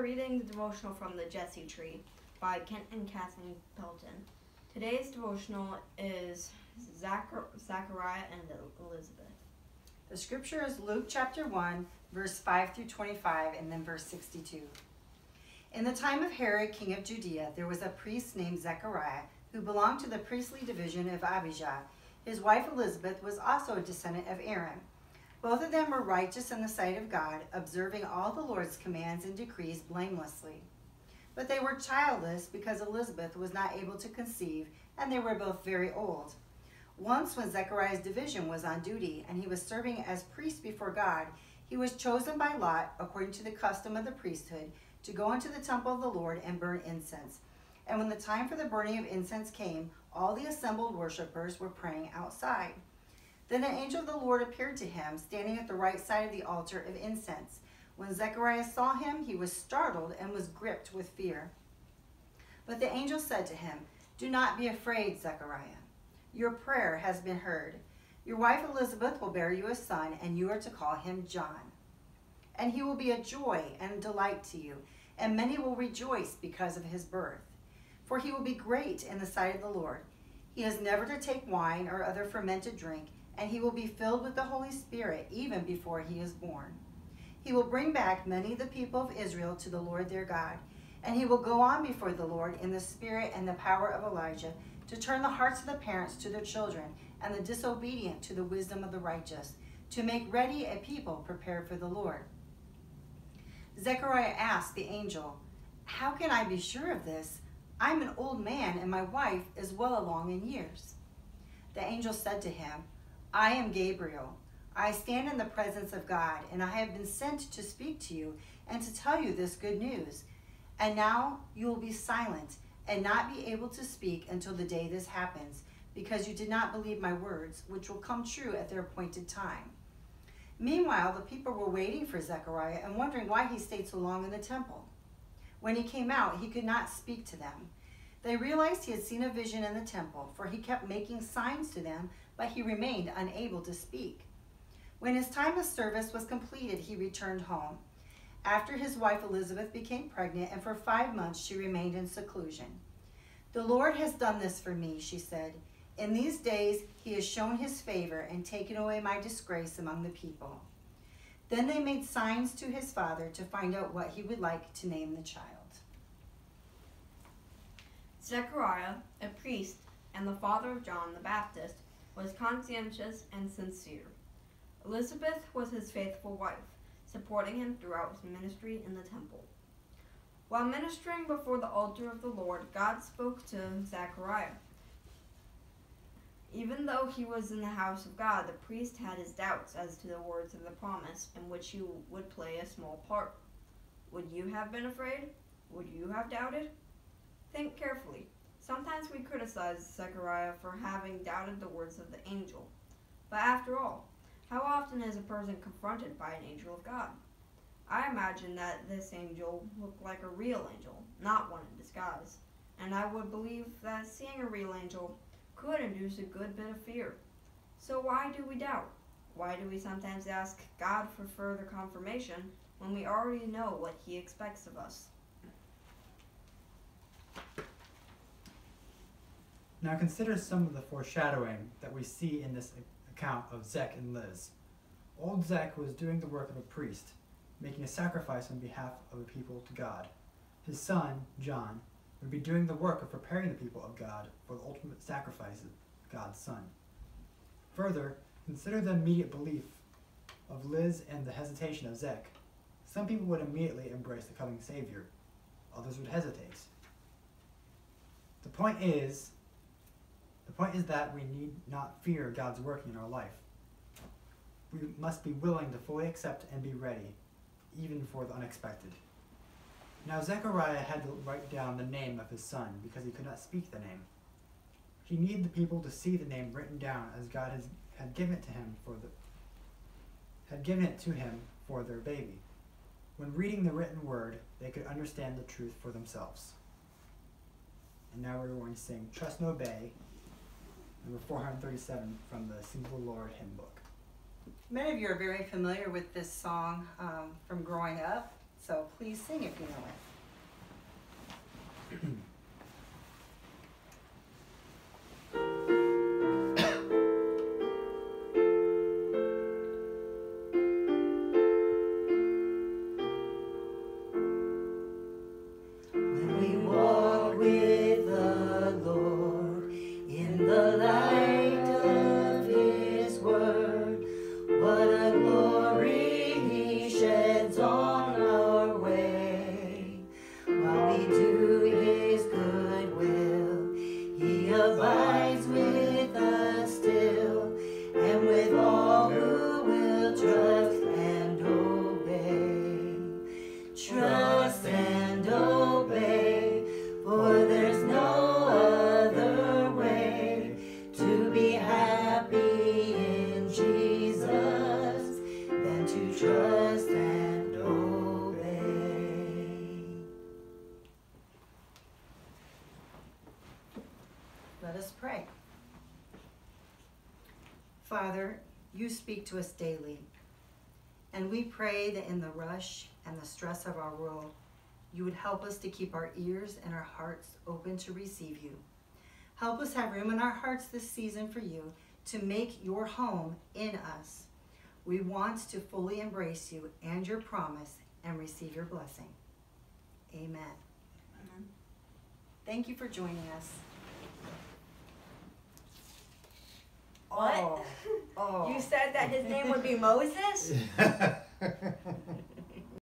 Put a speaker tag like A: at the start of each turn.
A: are reading the devotional from the Jesse Tree by Kent and Kathleen Pelton. Today's devotional is Zachar- Zachariah and Elizabeth.
B: The scripture is Luke chapter 1, verse 5 through 25, and then verse 62. In the time of Herod, king of Judea, there was a priest named Zechariah who belonged to the priestly division of Abijah. His wife Elizabeth was also a descendant of Aaron. Both of them were righteous in the sight of God, observing all the Lord's commands and decrees blamelessly. But they were childless because Elizabeth was not able to conceive, and they were both very old. Once, when Zechariah's division was on duty and he was serving as priest before God, he was chosen by Lot, according to the custom of the priesthood, to go into the temple of the Lord and burn incense. And when the time for the burning of incense came, all the assembled worshippers were praying outside. Then an angel of the Lord appeared to him, standing at the right side of the altar of incense. When Zechariah saw him, he was startled and was gripped with fear. But the angel said to him, Do not be afraid, Zechariah. Your prayer has been heard. Your wife Elizabeth will bear you a son, and you are to call him John. And he will be a joy and delight to you, and many will rejoice because of his birth. For he will be great in the sight of the Lord. He is never to take wine or other fermented drink and he will be filled with the Holy Spirit even before he is born. He will bring back many of the people of Israel to the Lord their God, and he will go on before the Lord in the spirit and the power of Elijah to turn the hearts of the parents to their children and the disobedient to the wisdom of the righteous, to make ready a people prepared for the Lord. Zechariah asked the angel, How can I be sure of this? I'm an old man, and my wife is well along in years. The angel said to him, I am Gabriel. I stand in the presence of God, and I have been sent to speak to you and to tell you this good news. And now you will be silent and not be able to speak until the day this happens, because you did not believe my words, which will come true at their appointed time. Meanwhile, the people were waiting for Zechariah and wondering why he stayed so long in the temple. When he came out, he could not speak to them. They realized he had seen a vision in the temple, for he kept making signs to them but he remained unable to speak. When his time of service was completed, he returned home. After his wife Elizabeth became pregnant, and for five months she remained in seclusion. The Lord has done this for me, she said. In these days he has shown his favor and taken away my disgrace among the people. Then they made signs to his father to find out what he would like to name the child.
A: Zechariah, a priest and the father of John the Baptist, was conscientious and sincere. Elizabeth was his faithful wife, supporting him throughout his ministry in the temple. While ministering before the altar of the Lord, God spoke to Zechariah. Even though he was in the house of God, the priest had his doubts as to the words of the promise, in which he would play a small part. Would you have been afraid? Would you have doubted? Think carefully. Sometimes we criticize Zechariah for having doubted the words of the angel. But after all, how often is a person confronted by an angel of God? I imagine that this angel looked like a real angel, not one in disguise, and I would believe that seeing a real angel could induce a good bit of fear. So why do we doubt? Why do we sometimes ask God for further confirmation when we already know what He expects of us?
C: Now consider some of the foreshadowing that we see in this account of Zech and Liz. Old Zech was doing the work of a priest, making a sacrifice on behalf of the people to God. His son, John, would be doing the work of preparing the people of God for the ultimate sacrifice of God's Son. Further, consider the immediate belief of Liz and the hesitation of Zech. Some people would immediately embrace the coming Savior, others would hesitate. The point is, the point is that we need not fear God's working in our life. We must be willing to fully accept and be ready, even for the unexpected. Now Zechariah had to write down the name of his son because he could not speak the name. He needed the people to see the name written down as God has, had given it to him for the had given it to him for their baby. When reading the written word, they could understand the truth for themselves. And now we're going to sing Trust and Obey number 437 from the Sing the Lord hymn book.
B: Many of you are very familiar with this song um, from growing up. So please sing if you know it.
D: He
B: Let us pray. Father, you speak to us daily, and we pray that in the rush and the stress of our world, you would help us to keep our ears and our hearts open to receive you. Help us have room in our hearts this season for you to make your home in us. We want to fully embrace you and your promise and receive your blessing. Amen.
A: Amen.
B: Thank you for joining us.
A: What?
B: Oh, oh.
A: You said that his name would be Moses?